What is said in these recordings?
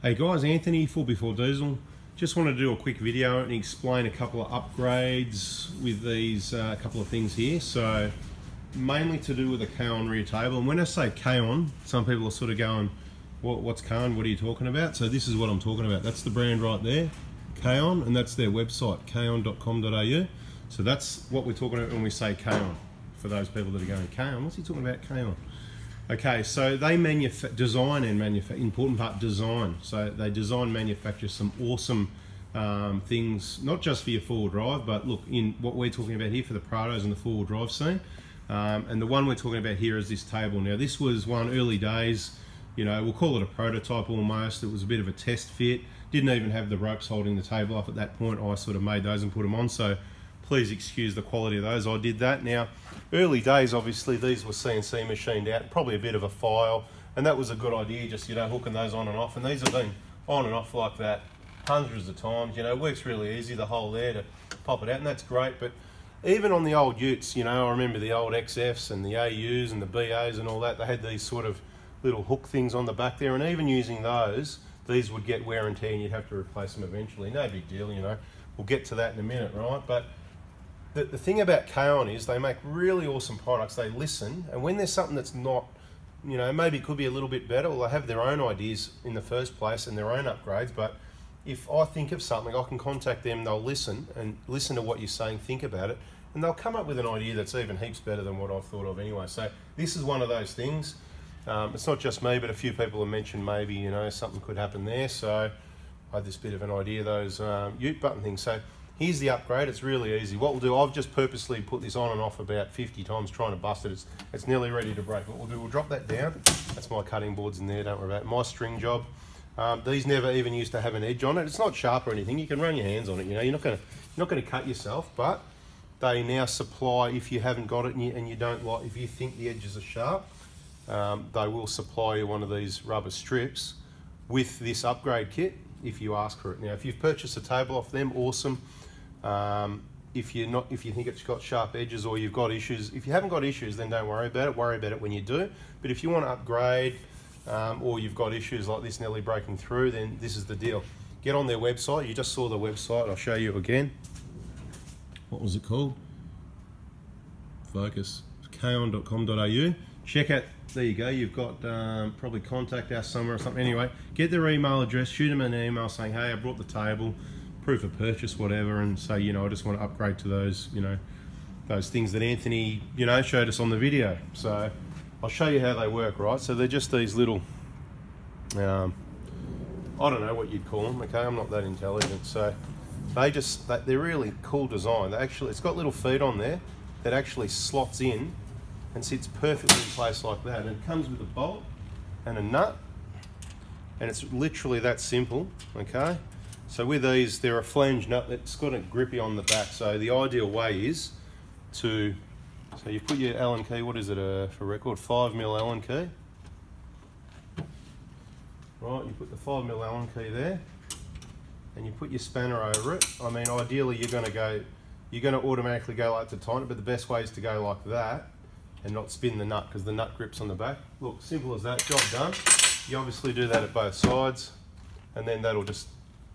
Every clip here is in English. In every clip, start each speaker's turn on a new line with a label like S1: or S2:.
S1: Hey guys, Anthony, Fourby4Diesel. Just wanted to do a quick video and explain a couple of upgrades with these uh, couple of things here. So, mainly to do with the Kaon rear table. And when I say Kaon, some people are sort of going, what, what's Kaon? What are you talking about? So this is what I'm talking about. That's the brand right there, Kaon, and that's their website, kaon.com.au. So that's what we're talking about when we say Kaon. For those people that are going, Kaon, what's he talking about, Kaon? Okay, so they design and manufacture, important part, design. So they design, manufacture some awesome um, things, not just for your four-wheel drive, but look, in what we're talking about here for the Prados and the four-wheel drive scene. Um, and the one we're talking about here is this table. Now, this was one early days, you know, we'll call it a prototype almost. It was a bit of a test fit. Didn't even have the ropes holding the table up at that point. I sort of made those and put them on. So please excuse the quality of those. I did that. Now, early days, obviously, these were CNC machined out, probably a bit of a file, and that was a good idea, just, you know, hooking those on and off. And these have been on and off like that hundreds of times. You know, it works really easy, the hole there to pop it out, and that's great. But even on the old utes, you know, I remember the old XFs and the AUs and the BAs and all that, they had these sort of little hook things on the back there, and even using those, these would get wear and tear and you'd have to replace them eventually. No big deal, you know. We'll get to that in a minute, right? But the, the thing about Kaon is they make really awesome products. They listen, and when there's something that's not, you know, maybe it could be a little bit better, or they have their own ideas in the first place and their own upgrades. But if I think of something, I can contact them. They'll listen and listen to what you're saying, think about it, and they'll come up with an idea that's even heaps better than what I've thought of anyway. So this is one of those things. Um, it's not just me, but a few people have mentioned maybe you know something could happen there. So I had this bit of an idea those um, Ute button things. So Here's the upgrade, it's really easy. What we'll do, I've just purposely put this on and off about 50 times trying to bust it. It's, it's nearly ready to break. What we'll do, we'll drop that down. That's my cutting boards in there, don't worry about it. My string job. Um, these never even used to have an edge on it. It's not sharp or anything. You can run your hands on it, you know. You're not gonna, you're not gonna cut yourself, but they now supply, if you haven't got it and you, and you don't like, if you think the edges are sharp, um, they will supply you one of these rubber strips with this upgrade kit if you ask for it. Now, if you've purchased a table off them, awesome. Um, if you're not, if you think it's got sharp edges or you've got issues, if you haven't got issues, then don't worry about it. Worry about it when you do. But if you want to upgrade um, or you've got issues like this nearly breaking through, then this is the deal. Get on their website. You just saw the website. I'll show you again. What was it called? Focus. kaon.com.au. Check out. There you go. You've got um, probably contact us somewhere or something. Anyway, get their email address. Shoot them an email saying, "Hey, I brought the table." Proof of purchase, whatever, and say, you know, I just want to upgrade to those, you know, those things that Anthony, you know, showed us on the video. So I'll show you how they work, right? So they're just these little, um, I don't know what you'd call them, okay? I'm not that intelligent. So they just, they're really cool design. They actually, it's got little feet on there that actually slots in and sits perfectly in place like that. And it comes with a bolt and a nut and it's literally that simple, okay? So with these, they're a flange nut that's got a grippy on the back. So the ideal way is to, so you put your Allen key, what is it uh, for record? Five mil Allen key. Right, you put the five mil Allen key there and you put your spanner over it. I mean, ideally you're gonna go, you're gonna automatically go like to tighten it, but the best way is to go like that and not spin the nut because the nut grips on the back. Look, simple as that, job done. You obviously do that at both sides and then that'll just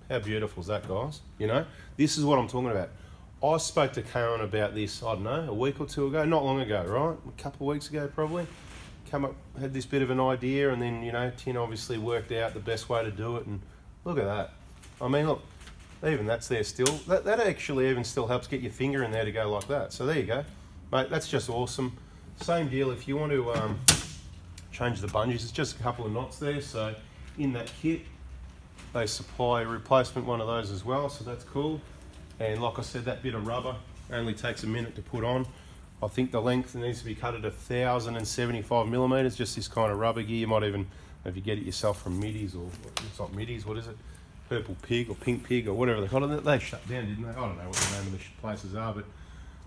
S1: how beautiful is that, guys? You know, this is what I'm talking about. I spoke to Karen about this, I don't know, a week or two ago, not long ago, right? A couple of weeks ago, probably. Come up, had this bit of an idea, and then, you know, Tin obviously worked out the best way to do it, and look at that. I mean, look, even that's there still. That, that actually even still helps get your finger in there to go like that. So there you go. Mate, that's just awesome. Same deal, if you want to um, change the bungees, it's just a couple of knots there. So in that kit, they supply a replacement one of those as well, so that's cool. And like I said, that bit of rubber only takes a minute to put on. I think the length needs to be cut at 1,075 millimeters, just this kind of rubber gear. You might even, if you get it yourself from Middies or, it's not Middies, what is it? Purple Pig or Pink Pig or whatever they call it. They shut down, didn't they? I don't know what the name of the places are, but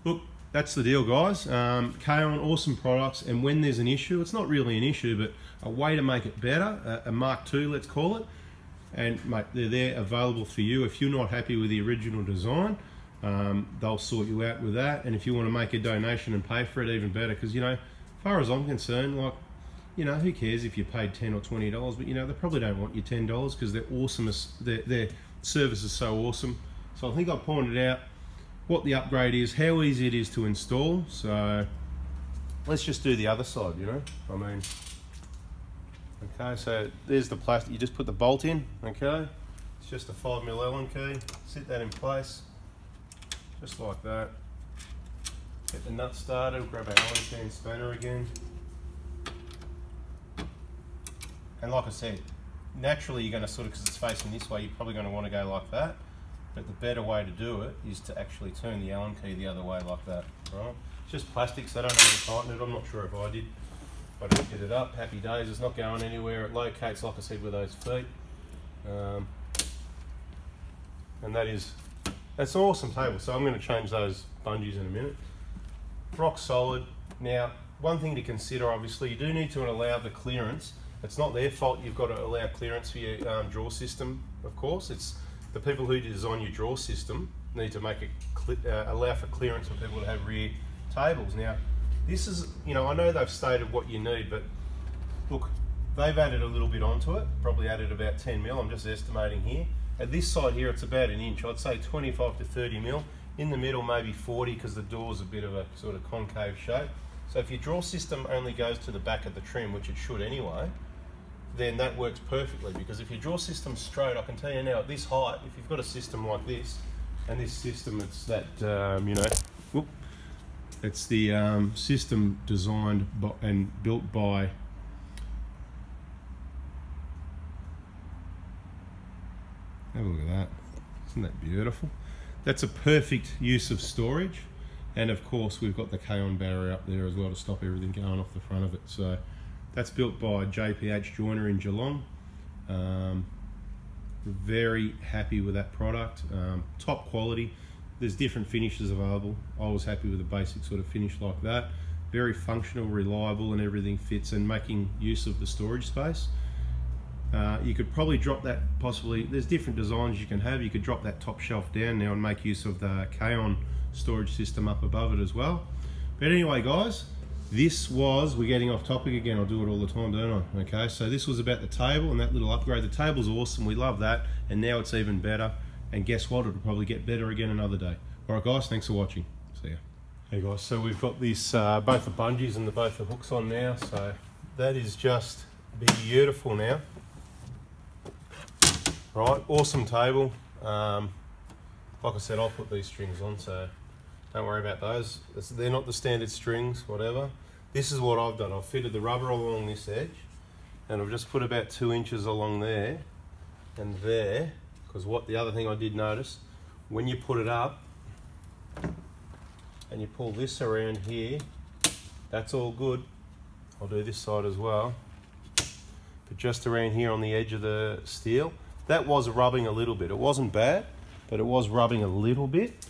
S1: look, that's the deal, guys. Um, Kaon, awesome products, and when there's an issue, it's not really an issue, but a way to make it better, a, a Mark II, let's call it, and mate, they're there available for you. If you're not happy with the original design, um, they'll sort you out with that. And if you want to make a donation and pay for it, even better. Because you know, as far as I'm concerned, like you know, who cares if you paid 10 or $20, but you know, they probably don't want your $10 because their awesomeness, their, their service is so awesome. So I think I pointed out what the upgrade is, how easy it is to install. So let's just do the other side, you know, I mean, okay, so there's the plastic, you just put the bolt in, okay? It's just a five mil Allen key, sit that in place, just like that. Get the nut started, grab our Allen key and spanner again. And like I said, naturally you're going to sort of, because it's facing this way, you're probably going to want to go like that. But the better way to do it is to actually turn the Allen key the other way like that, right? It's just plastic, so I don't know how to tighten it. I'm not sure if I did. I get it up, happy days. It's not going anywhere. It locates, like I said, with those feet. Um, and that is, that's an awesome table. So I'm going to change those bungees in a minute. Rock solid. Now, one thing to consider, obviously, you do need to allow the clearance it's not their fault you've got to allow clearance for your um, draw system, of course. It's the people who design your draw system need to make it uh, allow for clearance for people to have rear tables. Now, this is, you know, I know they've stated what you need, but look, they've added a little bit onto it, probably added about 10 mil, I'm just estimating here. At this side here, it's about an inch. I'd say 25 to 30 mil. In the middle, maybe 40, because the door's a bit of a sort of concave shape. So if your draw system only goes to the back of the trim, which it should anyway, then that works perfectly because if your draw system's straight, I can tell you now at this height, if you've got a system like this, and this system, it's that, um, you know, whoop, it's the um, system designed and built by Have a look at that. Isn't that beautiful? That's a perfect use of storage. And of course, we've got the Kaon barrier up there as well to stop everything going off the front of it. So that's built by JPH Joiner in Geelong. Um, very happy with that product. Um, top quality. There's different finishes available. I was happy with a basic sort of finish like that. Very functional, reliable, and everything fits and making use of the storage space. Uh, you could probably drop that possibly, there's different designs you can have. You could drop that top shelf down now and make use of the Kaon storage system up above it as well. But anyway, guys, this was, we're getting off topic again, I do it all the time, don't I? Okay, so this was about the table and that little upgrade. The table's awesome, we love that, and now it's even better. And guess what, it'll probably get better again another day. All right, guys, thanks for watching. See ya. Hey guys, so we've got this, uh, both the bungees and the, both the hooks on now, so that is just beautiful now. Right, awesome table. Um, like I said, I'll put these strings on, so don't worry about those. They're not the standard strings, whatever. This is what I've done. I've fitted the rubber along this edge and I've just put about two inches along there and there because what the other thing I did notice when you put it up and you pull this around here that's all good I'll do this side as well but just around here on the edge of the steel that was rubbing a little bit it wasn't bad but it was rubbing a little bit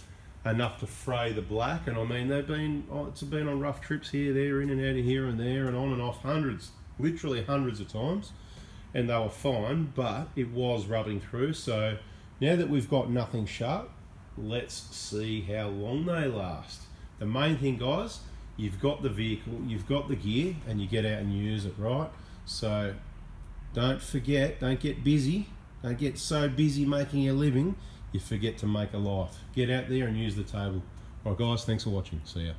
S1: enough to fray the black. And I mean, they've been, oh, it's been on rough trips here, there, in and out of here and there, and on and off hundreds, literally hundreds of times. And they were fine, but it was rubbing through. So now that we've got nothing sharp, let's see how long they last. The main thing, guys, you've got the vehicle, you've got the gear, and you get out and use it, right? So don't forget, don't get busy, don't get so busy making a living you forget to make a life. Get out there and use the table. All right, guys, thanks for watching. See ya.